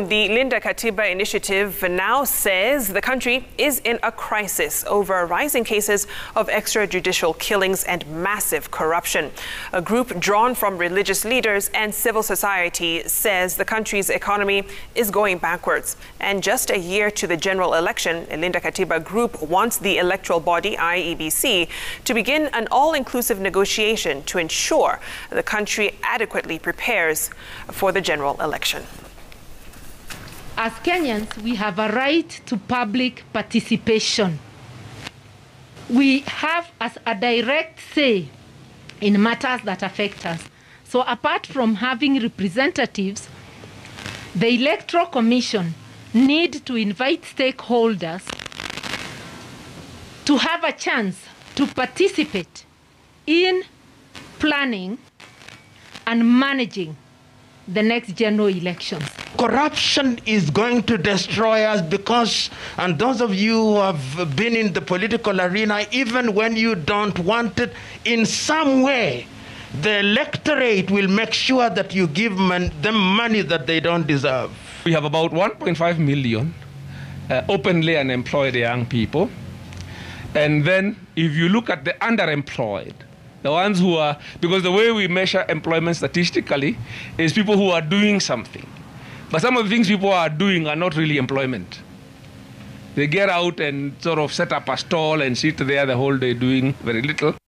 The Linda Katiba initiative now says the country is in a crisis over rising cases of extrajudicial killings and massive corruption. A group drawn from religious leaders and civil society says the country's economy is going backwards. And just a year to the general election, a Linda Katiba group wants the electoral body, IEBC, to begin an all inclusive negotiation to ensure the country adequately prepares for the general election. As Kenyans, we have a right to public participation. We have as a direct say in matters that affect us. So apart from having representatives, the Electoral Commission need to invite stakeholders to have a chance to participate in planning and managing the next general elections. Corruption is going to destroy us because, and those of you who have been in the political arena, even when you don't want it, in some way, the electorate will make sure that you give man, them money that they don't deserve. We have about 1.5 million uh, openly unemployed young people. And then if you look at the underemployed, the ones who are, because the way we measure employment statistically is people who are doing something. But some of the things people are doing are not really employment. They get out and sort of set up a stall and sit there the whole day doing very little.